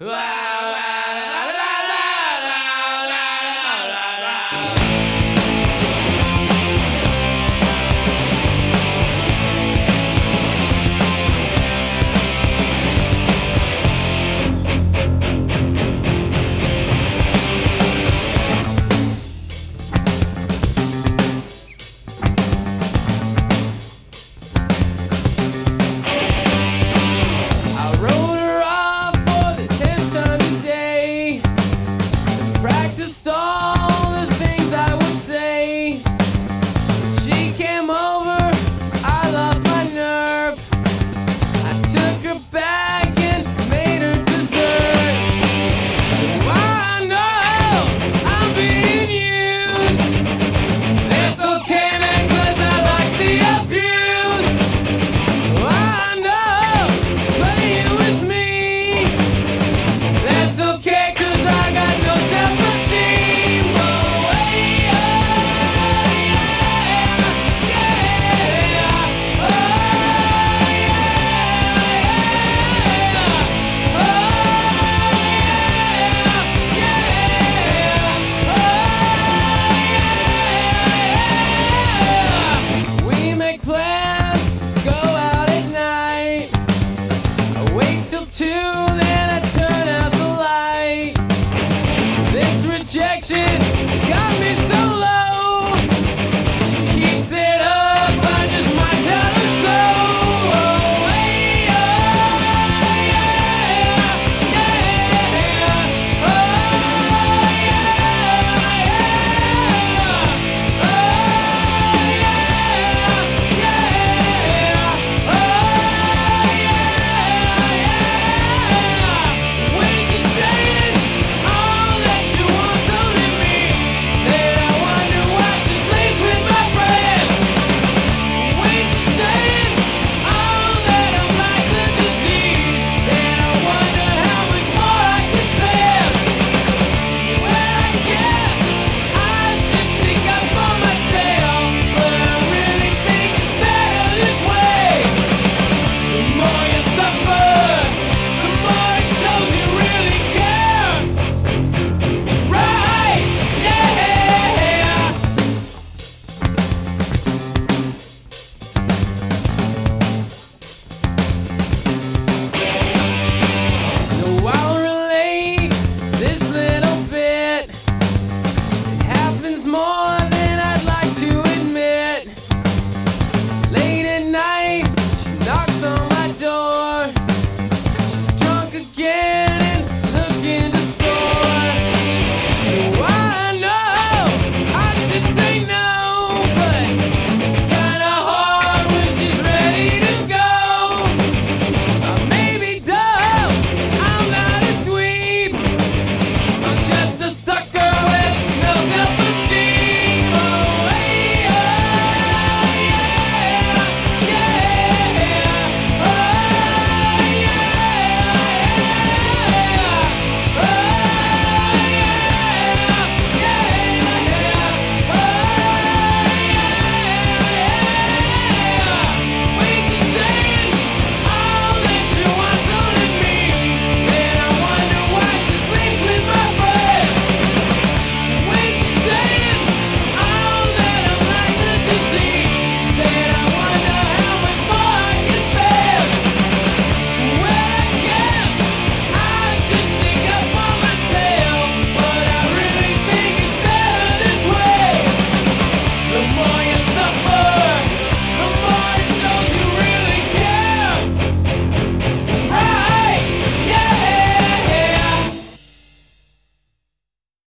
うわ two, then I turn out the light. This rejection.